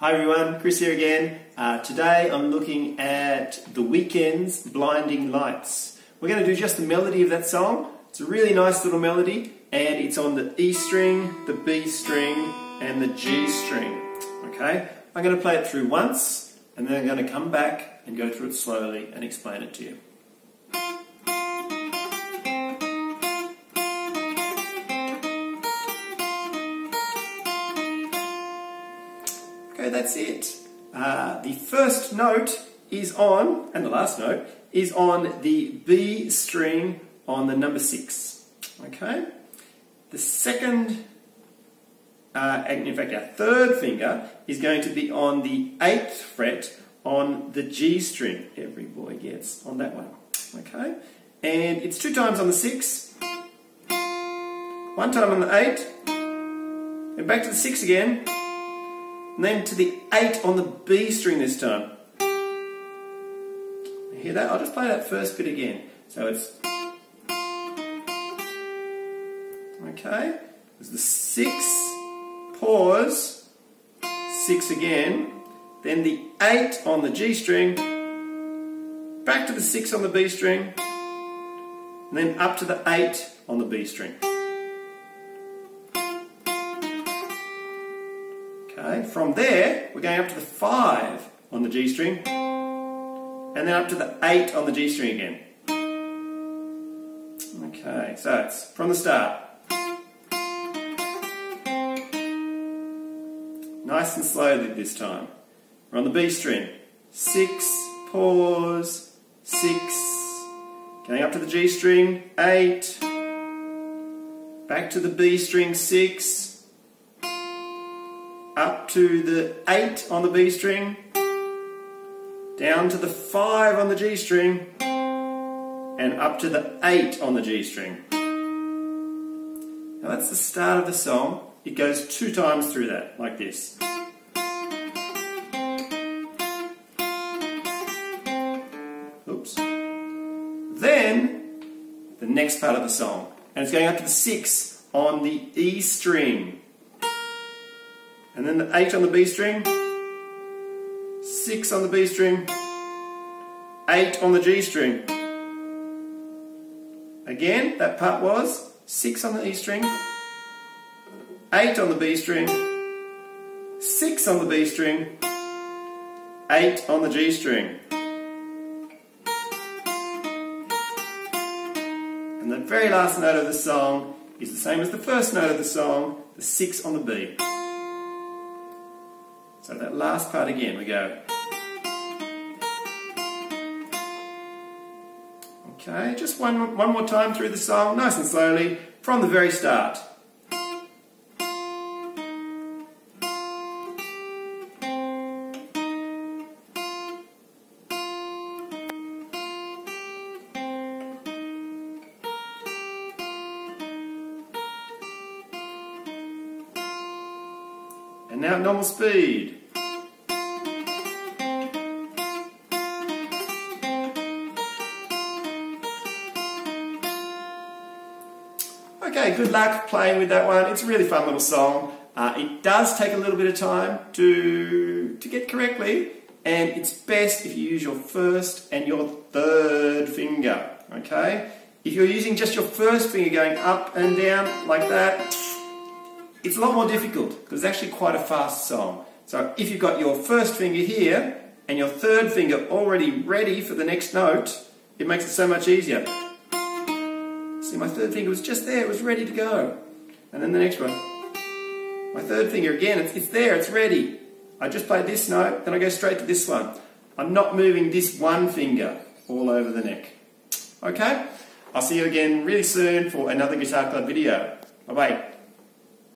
Hi everyone, Chris here again. Uh, today I'm looking at The Weeknd's Blinding Lights. We're going to do just the melody of that song. It's a really nice little melody and it's on the E string, the B string and the G string. Okay, I'm going to play it through once and then I'm going to come back and go through it slowly and explain it to you. Okay, that's it. Uh, the first note is on, and the last note, is on the B string on the number six. Okay? The second, uh, in fact, our third finger is going to be on the eighth fret on the G string. Every boy gets on that one. Okay? And it's two times on the six, one time on the eight, and back to the six again, and then to the 8 on the B string this time. Hear that? I'll just play that first bit again. So it's okay. There's the 6, pause, 6 again, then the 8 on the G string, back to the 6 on the B string, and then up to the 8 on the B string. Okay, from there, we're going up to the 5 on the G string, and then up to the 8 on the G string again. Okay, so it's from the start. Nice and slowly this time. We're on the B string. 6, pause, 6, going up to the G string, 8, back to the B string, 6, up to the 8 on the B string, down to the 5 on the G string, and up to the 8 on the G string. Now that's the start of the song. It goes two times through that, like this. Oops. Then, the next part of the song. And it's going up to the 6 on the E string. And then the 8 on the B string, 6 on the B string, 8 on the G string. Again, that part was 6 on the E string, 8 on the B string, 6 on the B string, 8 on the G string. And the very last note of the song is the same as the first note of the song, the 6 on the B. So that last part again, we go. Okay, just one, one more time through the song, nice and slowly, from the very start. And now at normal speed. Okay, good luck playing with that one. It's a really fun little song. Uh, it does take a little bit of time to, to get correctly, and it's best if you use your first and your third finger, okay? If you're using just your first finger going up and down like that, it's a lot more difficult because it's actually quite a fast song. So if you've got your first finger here and your third finger already ready for the next note, it makes it so much easier. See, my third finger was just there, it was ready to go. And then the next one. My third finger again, it's, it's there, it's ready. I just played this note, then I go straight to this one. I'm not moving this one finger all over the neck. Okay? I'll see you again really soon for another Guitar Club video. Bye bye.